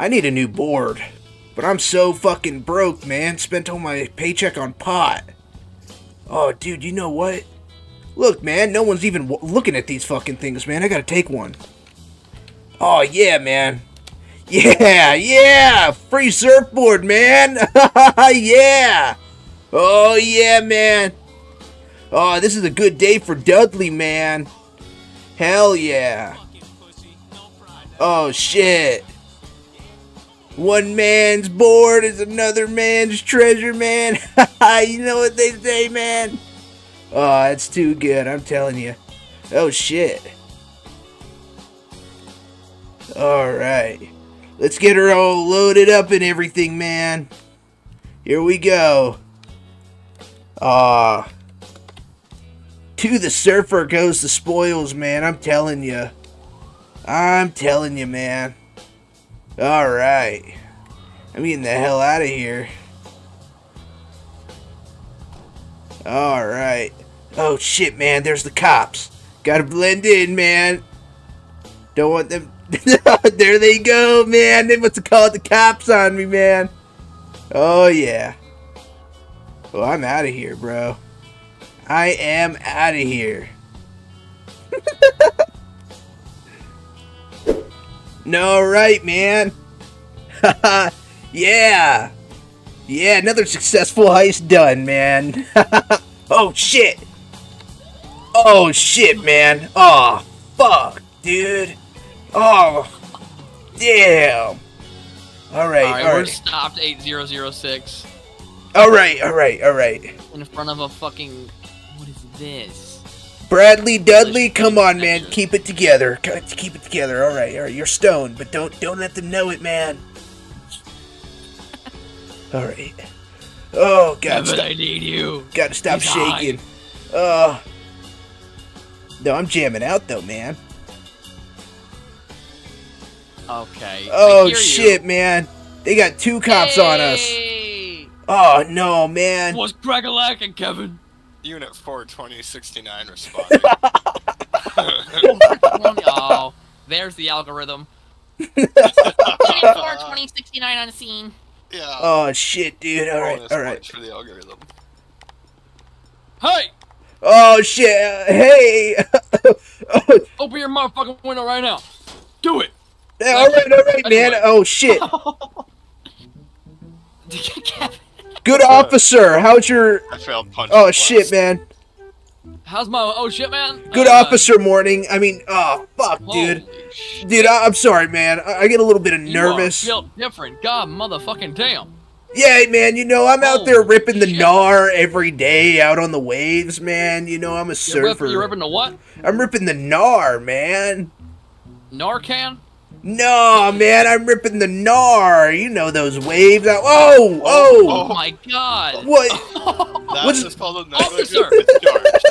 I need a new board. But I'm so fucking broke, man. Spent all my paycheck on pot. Oh, dude, you know what? Look, man, no one's even looking at these fucking things, man. I gotta take one. Oh, yeah, man. Yeah, yeah! Free surfboard, man! yeah! Oh, yeah, man! Oh, this is a good day for Dudley, man. Hell yeah. Oh, shit. One man's board is another man's treasure, man. you know what they say, man? Oh, that's too good, I'm telling you. Oh, shit. Alright. Let's get her all loaded up and everything, man. Here we go. Ah. To the surfer goes the spoils, man. I'm telling you. I'm telling you, man. Alright. I'm getting the hell out of here. Alright. Oh shit, man. There's the cops. Gotta blend in, man. Don't want them. there they go, man. They must have called the cops on me, man. Oh, yeah. Well, I'm out of here, bro. I am out of here. no, right, man. yeah. Yeah, another successful heist done, man. oh, shit. Oh, shit, man. Oh, fuck, dude. Oh, damn. All right, All right, all we're right. stopped 8006 All right, all right, all right. in front of a fucking. What is this? Bradley Dudley, come on, man, keep it together. Keep it together. All right, all right. You're stoned, but don't don't let them know it, man. All right. Oh God, Kevin, I need you. gotta stop He's high. shaking. Oh. No, I'm jamming out though, man. Okay. Oh hear you. shit, man. They got two cops on us. Oh no, man. What's crackalacking, Kevin? Unit 42069 responding. oh, there's the algorithm. Unit 4, 2069 on the scene. yeah. Oh shit, dude. All right, all right. for the algorithm. Hey! Oh shit. Hey. Open your motherfucking window right now. Do it. all right, all right, man. Oh shit. Did you get Kevin, Good officer. How's your? I failed punch. Oh request. shit, man. how's my oh shit, man? Good Uh, officer morning. I mean, oh fuck, dude. shit, Dude, I, I'm sorry, man. I, I get a little bit of you are nervous. built different. God, motherfucking damn. Yeah, man. You know, I'm out there ripping the shit. gnar every day out on the waves, man. You know, I'm a You're, rip, surfer. you're ripping the what? I'm ripping the gnar, man. Narcan? No, man, I'm ripping the gnar. You know those waves. Out. Oh, Oh, oh, my god. what? That What's- is called a Officer! negligent discharge.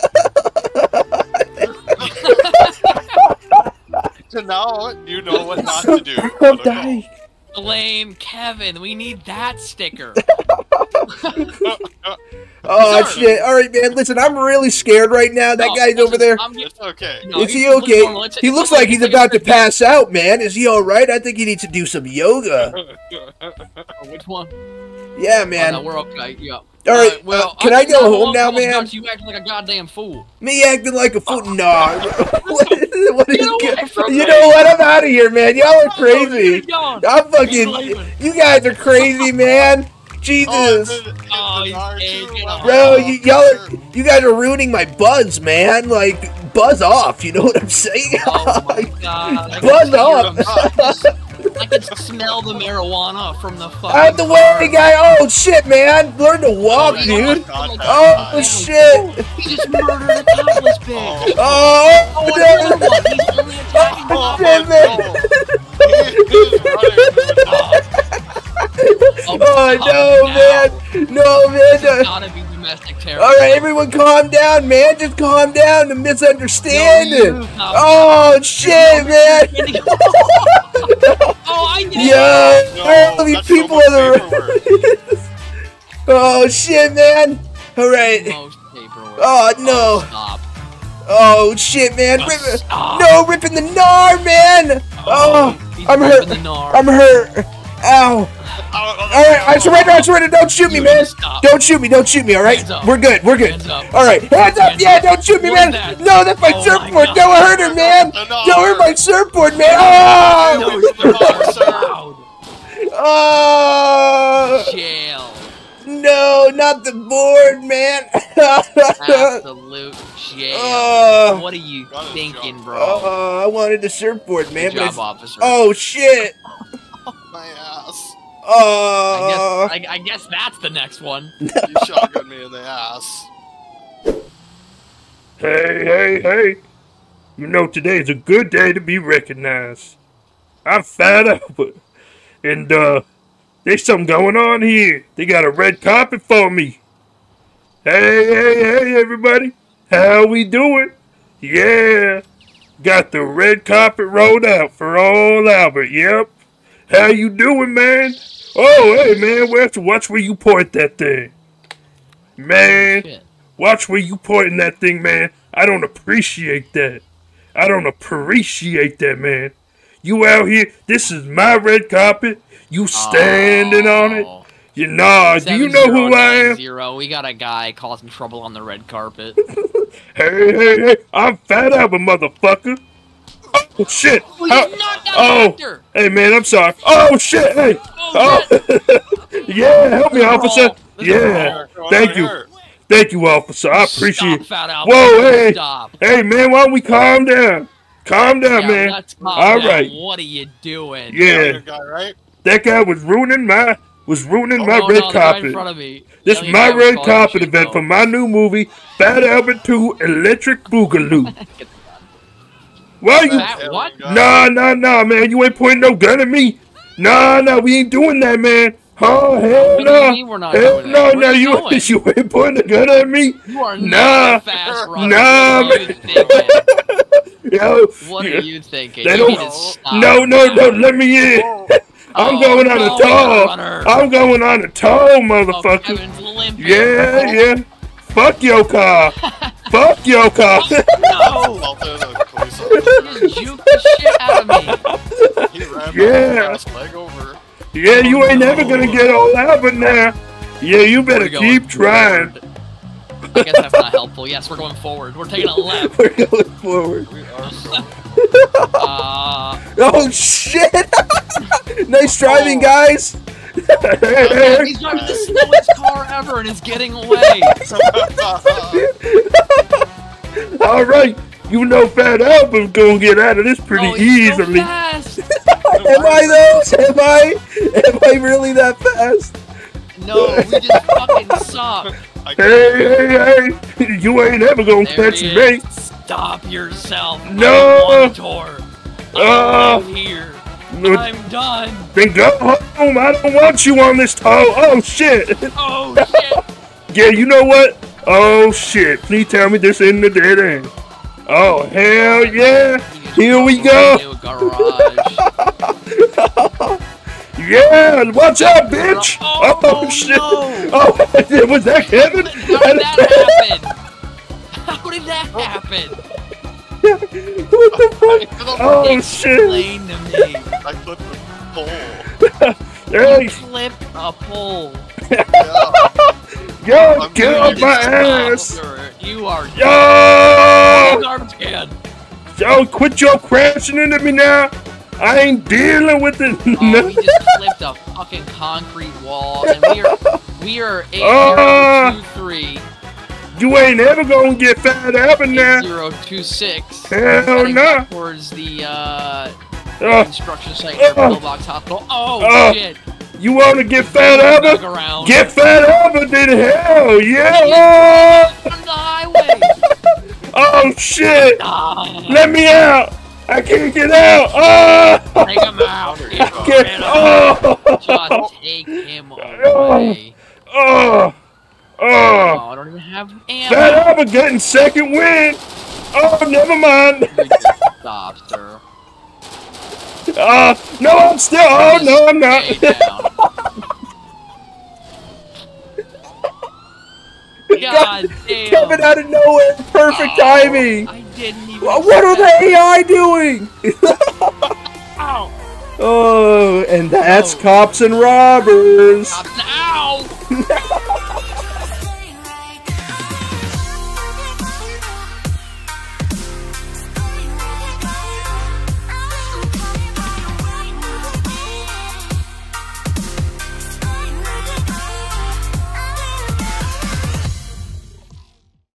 so now you know what not to do. I'm dying. Lame Kevin, we need that sticker. Oh Sir. shit! All right, man. Listen, I'm really scared right now. That No, guy's listen, over there. I'm get- It's okay. no, Is he okay? normal. It's- He looks like- like he's it's about to a- pass out, man. Is he all right? I think he needs to do some yoga. Oh, Which one? Yeah, Oh, man. no, we're okay. Yeah. All right, well, uh, can I I go know home now, man? You acting like a goddamn fool. Me acting like a fool? Nah. what is, what is Get away go- You know what? I'm out of here, man. Y'all are crazy. I'm fucking. You guys are crazy, man. Oh, Jesus. it's in- it's Oh, he's R2, taking wow. off. Bro, you, y'all are, you guys are ruining my buzz, man. Like, buzz off. You know what I'm saying? Oh my god. I can Buzz off. I can smell the marijuana from the fucking Out the car. way, guy. Oh, shit, man. Learn to walk, Oh, dude. God, Oh, that- shit. He just murdered a topless bitch. Oh, Oh, oh no. He's only attacking Oh, shit, man. He is running for the top. Oh, no, man. No, man. This no. gotta be domestic terror. All right, everyone, calm down, man. Just calm down. The misunderstanding. No, you calm oh shit, man. Oh, I did Yo, No, all these people are the. oh shit, man. All right. Oh no. Oh, stop. Oh shit, man. Rip, no, ripping the gnar, man. Oh, oh He's I'm hurt. the gnar. I'm hurt. Ow! Alright, I surrender, I surrender, don't shoot me, man! Don't shoot me, don't shoot me, alright? We're good, we're good. Alright, hands up, yeah, don't shoot me, man! No, that's my Oh my surfboard! Don't hurt her, man! Don't hurt my surfboard, man! Oh! No, oh. oh! Jail. No, not the board, man! Absolute jail. Oh. what are you thinking, bro? Oh, I wanted the surfboard, man, Good but job, officer. Oh, shit! My ass. Oh! I guess, I, I guess that's the next one. You shotgun me in the ass. Hey, hey, hey. You know today is a good day to be recognized. I'm Fat Albert. And, uh, there's something going on here. They got a red carpet for me. Hey, hey, hey, everybody. How we doing? Yeah. Got the red carpet rolled out for all Albert. Yep. How you doing, man? Oh, hey, man. Watch, watch where you point that thing. Man. Shit. Watch where you pointing that thing, man. I don't appreciate that. I don't appreciate that, man. You out here, this is my red carpet. You standing on it. Oh. You nah, do you know who I am? 7090, We got a guy causing trouble on the red carpet. Hey, hey, hey, I'm Fat Albert, motherfucker. Oh, shit. Oh, you knocked out oh, hey, man, I'm sorry. Oh, shit, hey. Oh, Oh, yeah, help me, officer. This Yeah, thank you. Thank you, officer. I appreciate Stop, Fat Whoa, hey. Stop. Hey, man, why don't we calm down? Calm down, Yeah, man. let's calm All down. right. What are you doing? Yeah. Guy, right? That guy was ruining my was ruining Oh, my no, red no, the guy in carpet. front of me. This is my red carpet event though. for my new movie, Fat Albert 2 Electric Boogaloo. Why you? Fat what? Nah, nah, nah, man. You ain't pointing no gun at me. Nah, nah, we ain't doing that, man. Oh, hell What no. mean we're not Hell doing no, that? no, you you, you ain't pointing a gun at me. You are Nah. not a fast runner. Nah, what are you? Yo, What yeah. are you thinking? They You don't- need to stop No, no, no, let me in. I'm Oh, going on no, a we got a tall. I'm going on a tall, Oh, motherfucker. Kevin's limping. Yeah, yeah. Fuck your car. Fuck your car. No! I'll do the police officer. Just juke the shit out of me. He ran Yeah. my leg over. yeah, you ain't never gonna get all out, but now. Yeah, you better keep trying. forward. I guess that's not helpful. Yes, we're going forward. We're taking a left. We're going forward. We are Uh, Oh, shit! nice driving, Oh. guys! He's driving the slowest car ever and is getting away. All right, you know Fat Albert's gonna get out of this pretty oh, he's so easily. fast. Am I though? Am I? Am I really that fast? No, we just fucking suck. Hey, hey, hey! You ain't ever gonna There catch me. Stop yourself. No. I want a. Uh. I'm here. I'm done. Then go home. I don't want you on this tow. Oh shit! Oh shit. Yeah, you know what? Oh shit! Please tell me this isn't the dead end. Oh hell yeah! Here we go. Garage. Yeah, watch out, bitch! Oh, Oh, shit! no. Oh, was that Kevin? How did that happen? How did that happen? What the fuck? Oh shit! Explain to me. I clipped the pole. You flipped a pole. Yeah. yo, I'm get off my ass! You are Yo! garbage can. Yo, quit your crashing into me now! I ain't dealing with it. Oh, we just flipped a fucking concrete wall, and we are we are eight Ah. zero two three you ain't ever gonna get fat up in there. zero two six. Hell no. back Towards the uh, Uh, construction site near Oh. Hospital. Oh Oh. shit! you wanna get fat up? Get fat up, then hell yeah! on the highway. Oh shit! Ah, Let me out! I can't get out! Oh! take him out. Get Get, rid of him. oh! Just take him away. Oh! Oh, Oh! I don't even have ammo. Albert getting second win! Oh, never mind! Stop, sir. Uh, no, I'm still. Oh, no, I'm not. God damn. Coming out of nowhere, perfect Oh, timing. I didn't even. Wha- What are the AI doing? Ow. Oh, and that's Oh. cops and robbers. Ow!